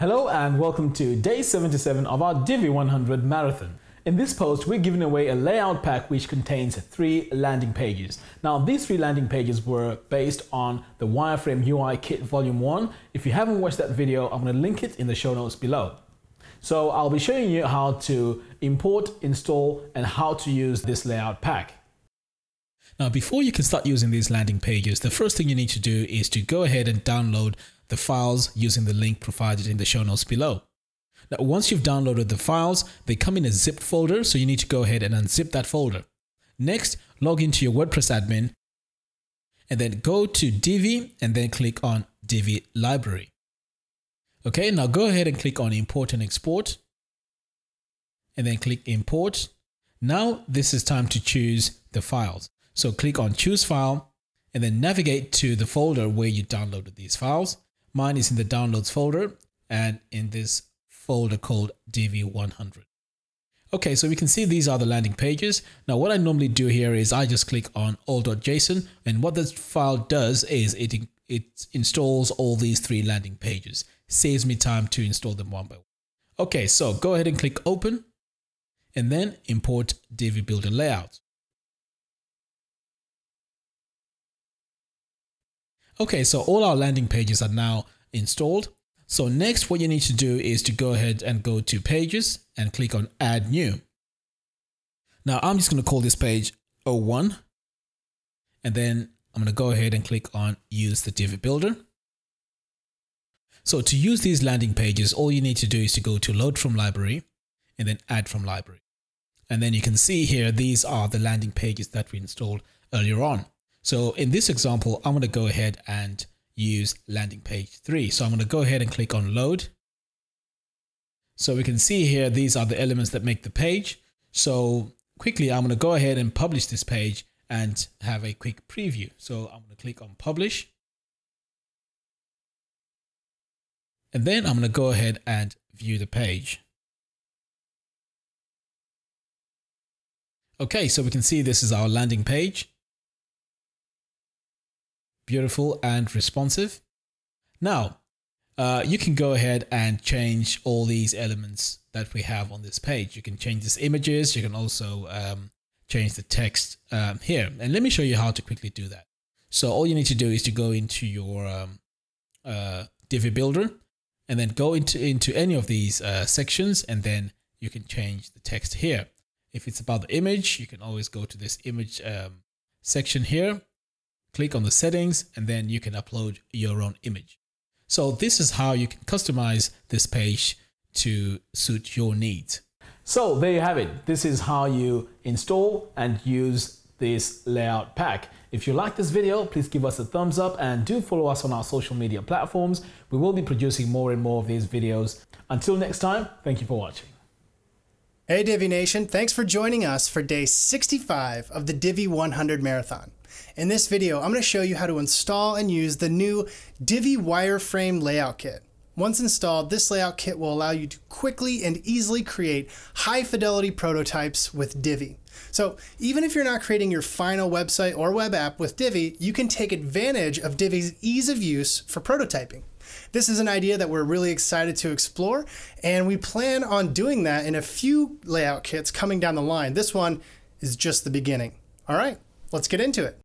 Hello and welcome to day 77 of our Divi 100 marathon. In this post, we're giving away a layout pack which contains three landing pages. Now, these three landing pages were based on the Wireframe UI Kit Volume 1. If you haven't watched that video, I'm going to link it in the show notes below. So I'll be showing you how to import, install, and how to use this layout pack. Now, before you can start using these landing pages, the first thing you need to do is to go ahead and download the files using the link provided in the show notes below. Now, once you've downloaded the files, they come in a zipped folder, so you need to go ahead and unzip that folder. Next, log into your WordPress admin and then go to Divi and then click on Divi Library. Okay, now go ahead and click on Import and Export and then click Import. Now this is time to choose the files. So click on choose file and then navigate to the folder where you downloaded these files. Mine is in the downloads folder and in this folder called DV100. Okay, so we can see these are the landing pages. Now what I normally do here is I just click on all.json and what this file does is it, it installs all these three landing pages. Saves me time to install them one by one. Okay, so go ahead and click open and then import Divi Builder layout. Okay, so all our landing pages are now installed. So next, what you need to do is to go ahead and go to pages and click on add new. Now I'm just going to call this page 01 and then I'm going to go ahead and click on use the Divi builder. So to use these landing pages, all you need to do is to go to load from library and then add from library. And then you can see here, these are the landing pages that we installed earlier on. So in this example, I'm going to go ahead and use landing page three. So I'm going to go ahead and click on load. So we can see here, these are the elements that make the page. So quickly, I'm going to go ahead and publish this page and have a quick preview. So I'm going to click on publish. And then I'm going to go ahead and view the page. Okay, so we can see this is our landing page beautiful and responsive. Now, uh, you can go ahead and change all these elements that we have on this page. You can change these images. You can also um, change the text um, here. And let me show you how to quickly do that. So all you need to do is to go into your um, uh, Divi Builder and then go into, into any of these uh, sections and then you can change the text here. If it's about the image, you can always go to this image um, section here click on the settings, and then you can upload your own image. So this is how you can customize this page to suit your needs. So there you have it. This is how you install and use this layout pack. If you like this video, please give us a thumbs up and do follow us on our social media platforms. We will be producing more and more of these videos. Until next time, thank you for watching. Hey Divi Nation, thanks for joining us for day 65 of the Divi 100 Marathon. In this video, I'm going to show you how to install and use the new Divi Wireframe Layout Kit. Once installed, this layout kit will allow you to quickly and easily create high fidelity prototypes with Divi. So even if you're not creating your final website or web app with Divi, you can take advantage of Divi's ease of use for prototyping. This is an idea that we're really excited to explore, and we plan on doing that in a few layout kits coming down the line. This one is just the beginning. All right, let's get into it.